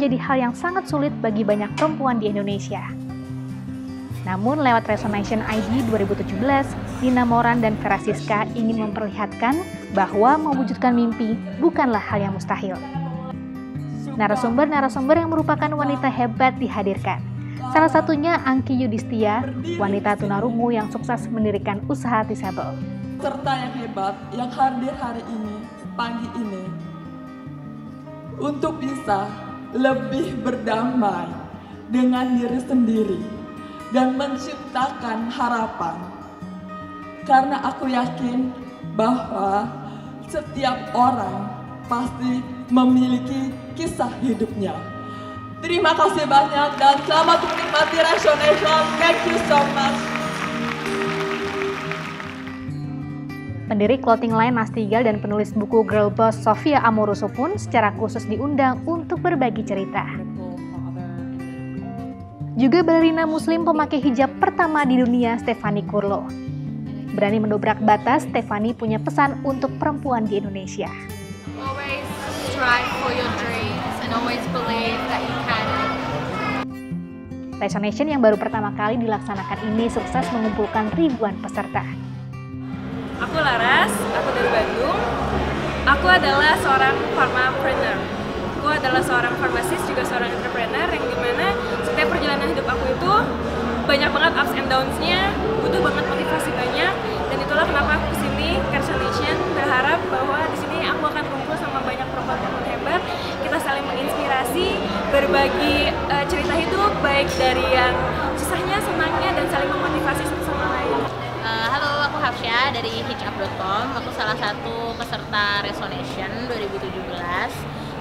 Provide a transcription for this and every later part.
menjadi hal yang sangat sulit bagi banyak perempuan di Indonesia. Namun lewat Resonation ID 2017, Nina Moran dan Vera Siska ingin memperlihatkan bahwa mewujudkan mimpi bukanlah hal yang mustahil. Narasumber-narasumber yang merupakan wanita hebat dihadirkan. Salah satunya Angki Yudhistia, wanita tunarungu yang sukses mendirikan usaha disable. Serta yang hebat yang hadir hari ini, pagi ini, untuk bisa lebih berdamai dengan diri sendiri dan menciptakan harapan. Karena aku yakin bahwa setiap orang pasti memiliki kisah hidupnya. Terima kasih banyak dan selamat menikmati Resonation. Thank you so much. Pendiri clothing line Nastigal dan penulis buku Girl Boss Sofia Amoruso pun secara khusus diundang untuk berbagi cerita. Juga balerina muslim pemakai hijab pertama di dunia, Stefani Kurlo. Berani mendobrak batas, Stefani punya pesan untuk perempuan di Indonesia. Always strive for your dreams and always believe that you can. Resonation yang baru pertama kali dilaksanakan ini sukses mengumpulkan ribuan peserta. Aku Laras, aku dari Bandung. Aku adalah seorang pharmapreneur. Aku adalah seorang farmasis, juga seorang entrepreneur yang di mana setiap perjalanan hidup aku itu banyak banget ups and downs-nya, butuh banget motivasi banyak, dan itulah kenapa aku ke sini, Nation berharap bahwa di sini aku akan kumpul sama banyak perempuan-perempuan hebat, kita saling menginspirasi, berbagi uh, cerita hidup, baik dari yang susahnya, senangnya, dan saling memotivasi halo, aku Hafsya dari hitchup.com. Aku salah satu peserta Resonation 2017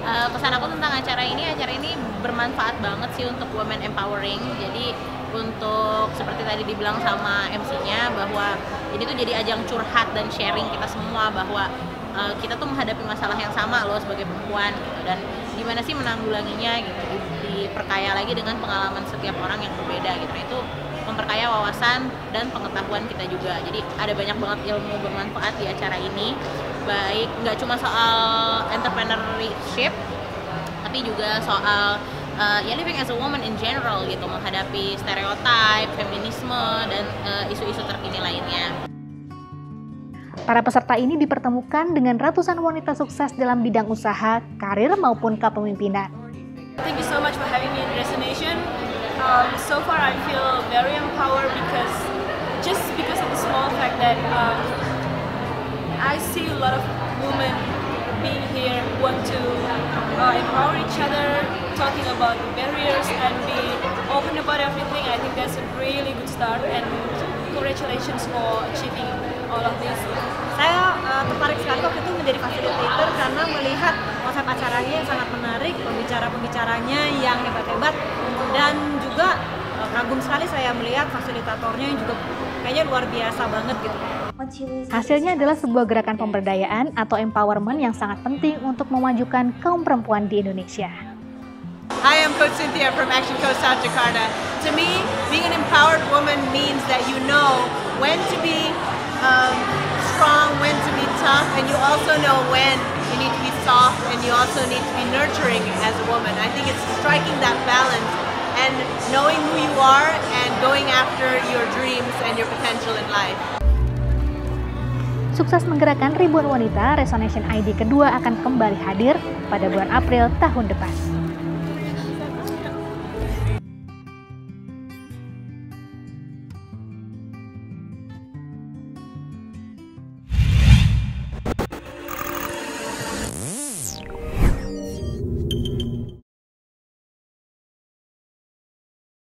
uh, pesan aku tentang acara ini acara ini bermanfaat banget sih untuk women empowering. Jadi untuk seperti tadi dibilang sama MC-nya bahwa ini tuh jadi ajang curhat dan sharing kita semua bahwa uh, kita tuh menghadapi masalah yang sama loh sebagai perempuan gitu. Dan gimana sih menanggulanginya gitu diperkaya lagi dengan pengalaman setiap orang yang berbeda gitu. Nah, itu memperkaya wawasan dan pengetahuan kita juga jadi ada banyak banget ilmu bermanfaat di acara ini baik nggak cuma soal entrepreneurship tapi juga soal uh, ya living as a woman in general gitu menghadapi stereotip, feminisme dan eh, isu-isu uh, terkini lainnya. Para peserta ini dipertemukan dengan ratusan wanita sukses dalam bidang usaha, karir maupun kepemimpinan. Thank you so much for having me in Resonation. Um, so far I feel very empowered because just because of the small fact that um, I see a lot of women being here want to uh, empower each other, talking about barriers and be open about everything. I think that's a really good start and congratulations for achieving all of this. Saya uh, tertarik sekali waktu itu menjadi fasilitator karena melihat konsep acaranya yang sangat menarik, pembicara-pembicaranya yang hebat-hebat dan juga uh, kagum sekali saya melihat fasilitatornya yang juga kayaknya luar biasa banget gitu. Hasilnya adalah sebuah gerakan pemberdayaan atau empowerment yang sangat penting untuk memajukan kaum perempuan di Indonesia. Hi, I'm Coach Cynthia from Action Coast South Jakarta. To me, being an empowered woman means that you know when to be um, strong, when to be tough, and you also know when you need to be soft and you also need to be nurturing as a woman. I think it's striking knowing who you are and going after your dreams and your potential in life. Sukses menggerakkan ribuan wanita, Resonation ID kedua akan kembali hadir pada bulan April tahun depan.